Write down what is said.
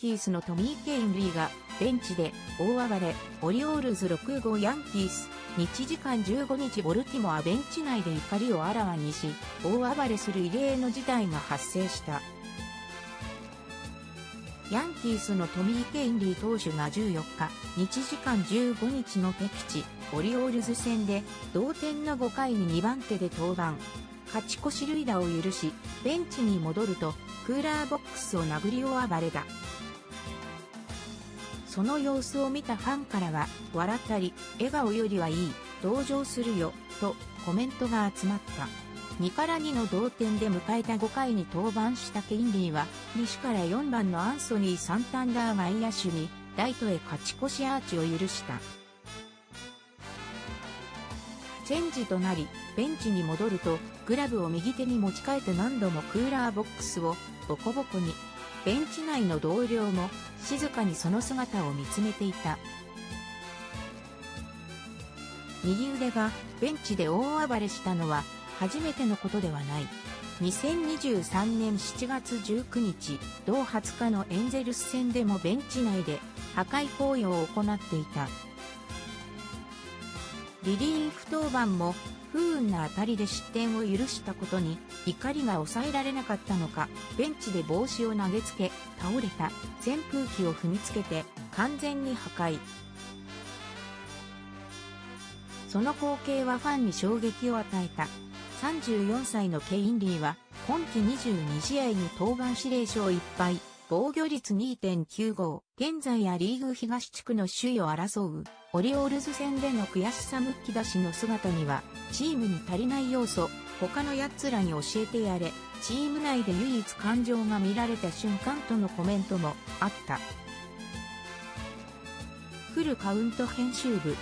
キースのトミー・ケインリーがベンチで大暴れ、オリオールズ6号ヤンキース、日本時間15日ボルティモアベンチ内で怒りをあらわにし、大暴れする異例の事態が発生した。ヤンキースのトミー・ケインリー投手が14日、日本時間15日の敵地、オリオールズ戦で、同点の5回に2番手で登板。勝ち越し塁打を許し、ベンチに戻ると、クーラーボックスを殴り大暴れだ。その様子を見たファンからは、笑ったり、笑顔よりはいい、同情するよ、とコメントが集まった。2から2の同点で迎えた5回に登板したケインリーは、西から4番のアンソニー・サンタンダー外野手に、ライトへ勝ち越しアーチを許した。チェンジとなり、ベンチに戻ると、グラブを右手に持ち替えて何度もクーラーボックスをボコボコに。ベンチ内の同僚も静かにその姿を見つめていた。右腕がベンチで大暴れしたのは初めてのことではない。2023年7月19日、同20日のエンゼルス戦でもベンチ内で破壊行為を行っていた。リリーフ登板も不運な当たりで失点を許したことに怒りが抑えられなかったのか、ベンチで帽子を投げつけ、倒れた扇風機を踏みつけて完全に破壊。その光景はファンに衝撃を与えた。34歳のケインリーは、今季22試合に登板指令賞1敗、防御率2.95、現在やリーグ東地区の首位を争う、オリオールズ戦での悔しさむき出しの姿には、チームに足りない要素、他の奴らに教えてやれ、チーム内で唯一感情が見られた瞬間とのコメントもあった。フルカウント編集部、